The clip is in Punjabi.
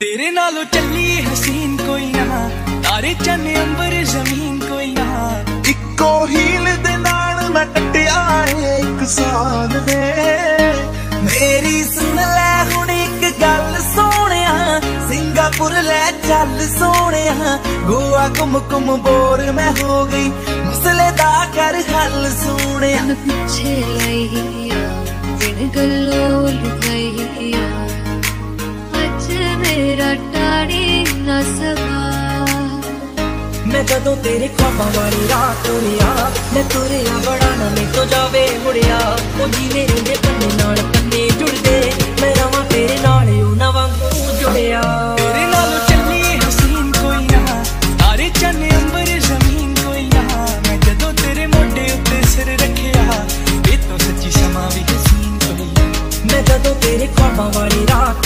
ਤੇਰੇ ਨਾਲੋਂ ਚੱਲੀ ਹਸੀਨ ਕੋਈ ਨਾ। ਤਾਰੇ ਚੰਨ, ਅੰਬਰ, ਜ਼ਮੀਨ ਕੋਈ ਨਾ। ਇੱਕੋ ਹੀਲ ਦੇ ਨਾਲ ਮੈਂ ਟੱਟਿਆ ਏ ਇੱਕ ਸਾਲ ਵੇ ਮੇਰੀ ਸੁਣ ਲੈ ਹੁਣ ਇੱਕ ਗੱਲ ਸੋਹਣਿਆ। ਸਿੰਗਾਪੁਰ ਲੈ ਚੱਲ ਸੋਹਣਿਆ। ਗੋਆ ਘੁੰਮ ਘੁੰਮ ਬੋਰ ਮੈਂ ਹੋ ਗਈ। ਮਸਲੇ ਦਾ ਕਰ ਹੱਲ ਸੋਹਣਿਆ। ਪਿੱਛੇ ਲਈਆ ਬਿਨ ਗੱਲੋਂ ਸਕਾ ਮੈਂ ਜਦੋਂ ਤੇਰੇ ਖਾਬਾਂ ਵਾਲੀ ਰਾਤ ਤੁਰਿਆ ਮੈਂ ਤੁਰਿਆ ਬੜਾ ਨਾ ਮੈਂ ਤੋਂ ਜਾਵੇ ਮੁੜਿਆ। ਉਹ ਜੀਵੇ ਰਹਿੰਦੇ ਪੰਨੇ ਨਾਲ ਪੰਨੇ ਜੁੜਦੇ ਮੈਂ ਰਵਾਂ ਤੇਰੇ ਨਾਲ ਉਹ ਨਾ ਵਾਂਗੂ ਜੁੜਿਆ। ਤੇਰੇ ਨਾਲ ਚੱਲੀ ਹਸੀਨ ਕੋਈ ਨਾ ਤਾਰੇ ਚੰਨ ਅੰਬਰ ਜ਼ਮੀਨ ਕੋਈ ਨਾ। ਮੈਂ ਜਦੋਂ ਤੇਰੇ ਮੋਢੇ ਉੱਤੇ ਸਿਰ ਰੱਖਿਆ ਇਹ ਤੋਂ ਸੱਚੀ ਸਮਾਂ ਵੀ ਹਸੀਨ ਕੋਈ। ਮੈਂ ਜਦੋਂ ਤੇਰੇ ਖਾਬਾਂ ਵਾਲੀ ਰਾਤ